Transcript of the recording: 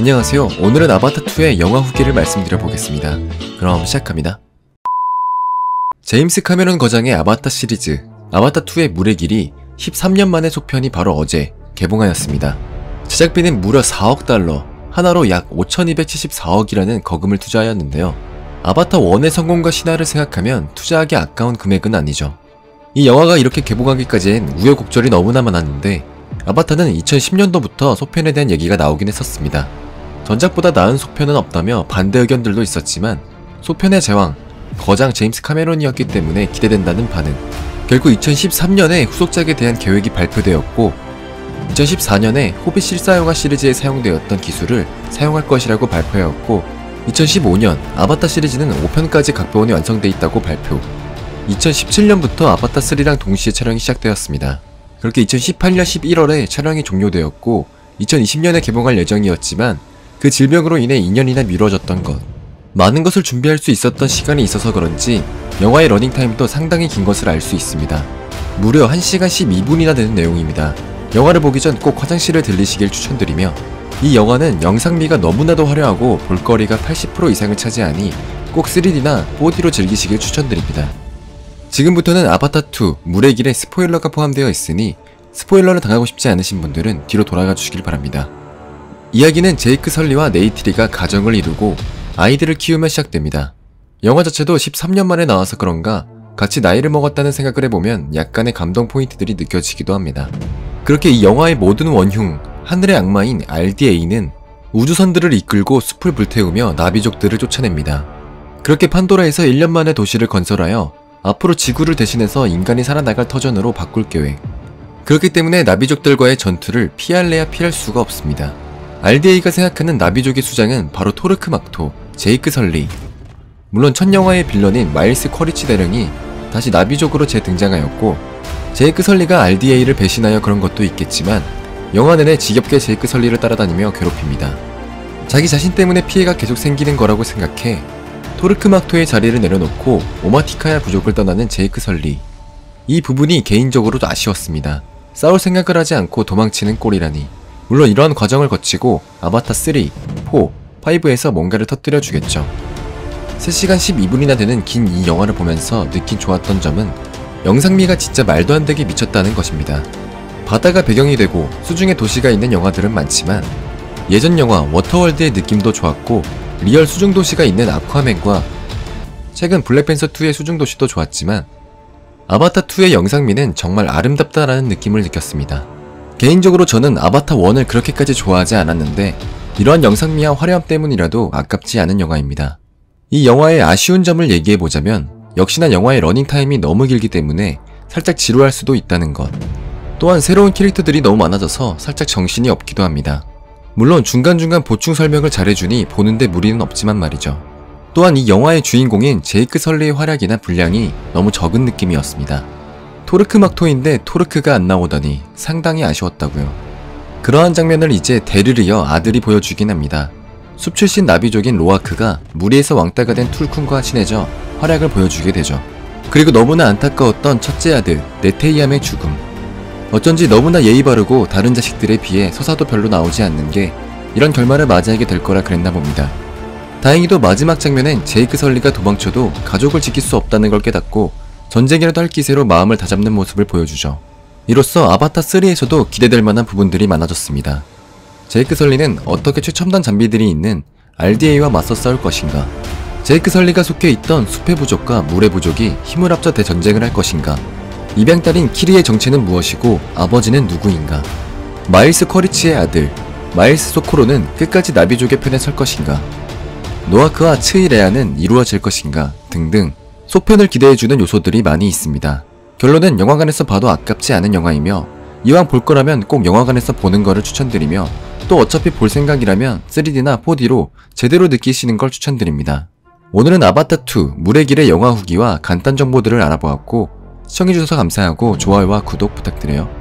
안녕하세요. 오늘은 아바타2의 영화 후기를 말씀드려 보겠습니다. 그럼 시작합니다. 제임스 카메론 거장의 아바타 시리즈 아바타2의 물의 길이 13년 만에 속편이 바로 어제 개봉하였습니다. 제작비는 무려 4억 달러, 하나로 약 5274억이라는 거금을 투자하였는데요. 아바타 1의 성공과 신화를 생각하면 투자하기 아까운 금액은 아니죠. 이 영화가 이렇게 개봉하기까지엔 우여곡절이 너무나 많았는데 아바타는 2010년도부터 속편에 대한 얘기가 나오긴 했었습니다. 전작보다 나은 속편은 없다며 반대 의견들도 있었지만 속편의 제왕, 거장 제임스 카메론이었기 때문에 기대된다는 반응. 결국 2013년에 후속작에 대한 계획이 발표되었고 2014년에 호빗 실사영화 시리즈에 사용되었던 기술을 사용할 것이라고 발표하였고 2015년 아바타 시리즈는 5편까지 각본이 완성돼 있다고 발표 2017년부터 아바타 3랑 동시에 촬영이 시작되었습니다. 그렇게 2018년 11월에 촬영이 종료되었고 2020년에 개봉할 예정이었지만 그 질병으로 인해 2년이나 미뤄졌던 것. 많은 것을 준비할 수 있었던 시간이 있어서 그런지 영화의 러닝타임도 상당히 긴 것을 알 수 있습니다. 무려 1시간 12분이나 되는 내용입니다. 영화를 보기 전 꼭 화장실을 들리시길 추천드리며 이 영화는 영상미가 너무나도 화려하고 볼거리가 80% 이상을 차지하니 꼭 3D나 4D로 즐기시길 추천드립니다. 지금부터는 아바타2 물의 길에 스포일러가 포함되어 있으니 스포일러를 당하고 싶지 않으신 분들은 뒤로 돌아가 주시길 바랍니다. 이야기는 제이크 설리와 네이트리가 가정을 이루고 아이들을 키우며 시작됩니다. 영화 자체도 13년 만에 나와서 그런가 같이 나이를 먹었다는 생각을 해보면 약간의 감동 포인트들이 느껴지기도 합니다. 그렇게 이 영화의 모든 원흉, 하늘의 악마인 RDA는 우주선들을 이끌고 숲을 불태우며 나비족들을 쫓아냅니다. 그렇게 판도라에서 1년 만에 도시를 건설하여 앞으로 지구를 대신해서 인간이 살아나갈 터전으로 바꿀 계획. 그렇기 때문에 나비족들과의 전투를 피할래야 피할 수가 없습니다. RDA가 생각하는 나비족의 수장은 바로 토르크 막토, 제이크 설리. 물론 첫 영화의 빌런인 마일스 쿼리치 대령이 다시 나비족으로 재등장하였고 제이크 설리가 RDA를 배신하여 그런 것도 있겠지만 영화 내내 지겹게 제이크 설리를 따라다니며 괴롭힙니다. 자기 자신 때문에 피해가 계속 생기는 거라고 생각해 토르크 막토의 자리를 내려놓고 오마티카야 부족을 떠나는 제이크 설리. 이 부분이 개인적으로도 아쉬웠습니다. 싸울 생각을 하지 않고 도망치는 꼴이라니. 물론 이러한 과정을 거치고 아바타 3, 4, 5에서 뭔가를 터뜨려 주겠죠. 3시간 12분이나 되는 긴 이 영화를 보면서 느낀 좋았던 점은 영상미가 진짜 말도 안 되게 미쳤다는 것입니다. 바다가 배경이 되고 수중에 도시가 있는 영화들은 많지만 예전 영화 워터월드의 느낌도 좋았고 real 수중 도시가 있는 아쿠아맨과 최근 블랙팬서 2의 수중 도시도 좋았지만 아바타 2의 영상미는 정말 아름답다라는 느낌을 느꼈습니다. 개인적으로 저는 아바타 1을 그렇게까지 좋아하지 않았는데 이러한 영상미와 화려함 때문이라도 아깝지 않은 영화입니다. 이 영화의 아쉬운 점을 얘기해보자면 역시나 영화의 러닝타임이 너무 길기 때문에 살짝 지루할 수도 있다는 것. 또한 새로운 캐릭터들이 너무 많아져서 살짝 정신이 없기도 합니다. 물론 중간중간 보충 설명을 잘해주니 보는데 무리는 없지만 말이죠. 또한 이 영화의 주인공인 제이크 설리의 활약이나 분량이 너무 적은 느낌이었습니다. 토르크 막토인데 토르크가 안 나오더니 상당히 아쉬웠다고요. 그러한 장면을 이제 대를 이어 아들이 보여주긴 합니다. 숲 출신 나비족인 로아크가 무리에서 왕따가 된 툴쿤과 친해져 활약을 보여주게 되죠. 그리고 너무나 안타까웠던 첫째 아들 네테이암의 죽음. 어쩐지 너무나 예의 바르고 다른 자식들에 비해 서사도 별로 나오지 않는 게 이런 결말을 맞이하게 될 거라 그랬나 봅니다. 다행히도 마지막 장면엔 제이크 설리가 도망쳐도 가족을 지킬 수 없다는 걸 깨닫고 전쟁이라도 할 기세로 마음을 다잡는 모습을 보여주죠. 이로써 아바타 3에서도 기대될 만한 부분들이 많아졌습니다. 제이크 설리는 어떻게 최첨단 장비들이 있는 RDA와 맞서 싸울 것인가? 제이크 설리가 속해 있던 숲의 부족과 물의 부족이 힘을 합쳐 대전쟁을 할 것인가? 입양딸인 키리의 정체는 무엇이고 아버지는 누구인가? 마일스 쿼리치의 아들 마일스 소코로는 끝까지 나비족의 편에 설 것인가? 로아크와 츠이레야는 이루어질 것인가? 등등 속편을 기대해주는 요소들이 많이 있습니다. 결론은 영화관에서 봐도 아깝지 않은 영화이며 이왕 볼 거라면 꼭 영화관에서 보는 거를 추천드리며 또 어차피 볼 생각이라면 3D나 4D로 제대로 느끼시는 걸 추천드립니다. 오늘은 아바타2 물의 길의 영화 후기와 간단 정보들을 알아보았고 시청해주셔서 감사하고 좋아요와 구독 부탁드려요.